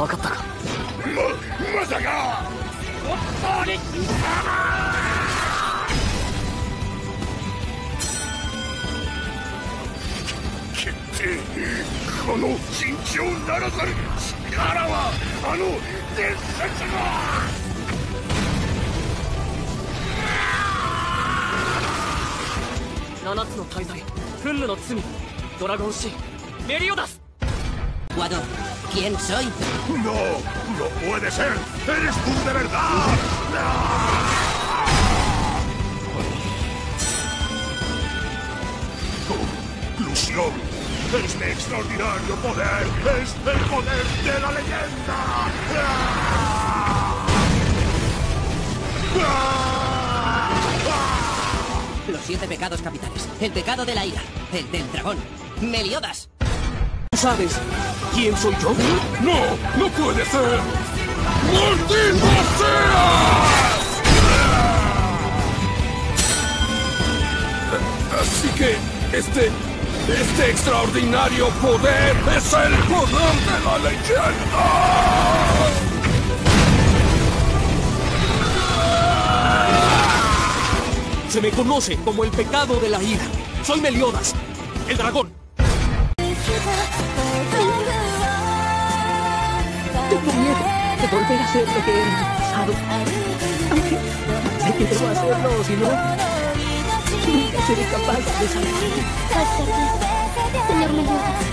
分かったか？ままさか！本当に決定。この尋常ならざる力はあの伝説の！七つの大罪フンヌの罪ドラゴンシーメリオダス。Guado, ¿quién soy? No, no puede ser. Eres tú de verdad. Tu ilusión es mi extraordinario poder. Es el poder de la leyenda. Los siete pecados capitales. El pecado de la ira. El del dragón. Meliodas. ¿Sabes quién soy yo? ¡No! ¡No puede ser! ¡Maldito! Así que este. Este extraordinario poder es el poder de la leyenda. Se me conoce como el pecado de la ira. Soy Meliodas, el dragón. De volver a ser lo que era pasado. Aunque sé que debo hacerlo, si no, nunca seré capaz de salvarme. Señor Meliodas.